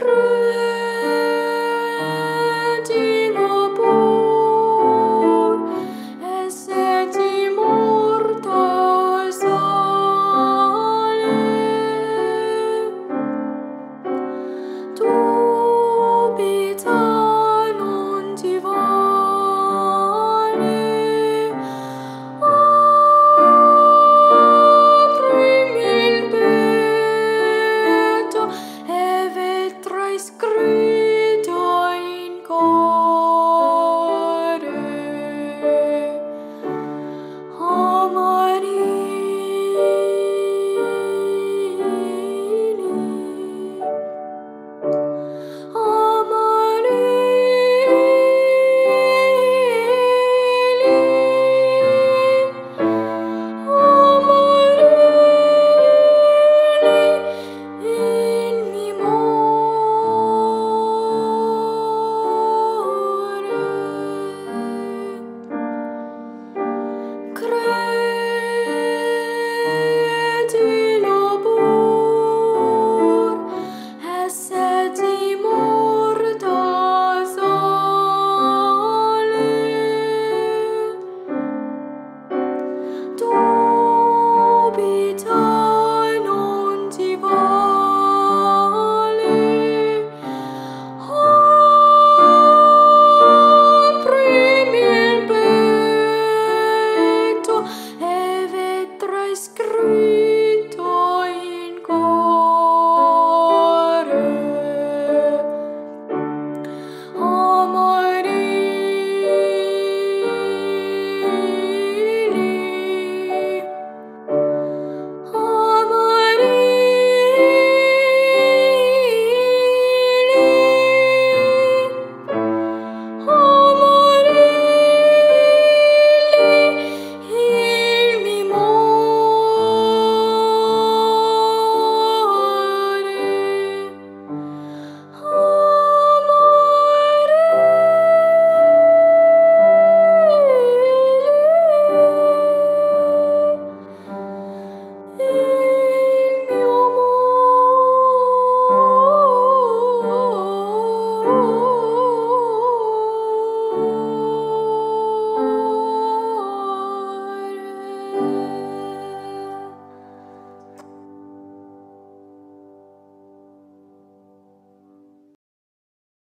cry. скрыть.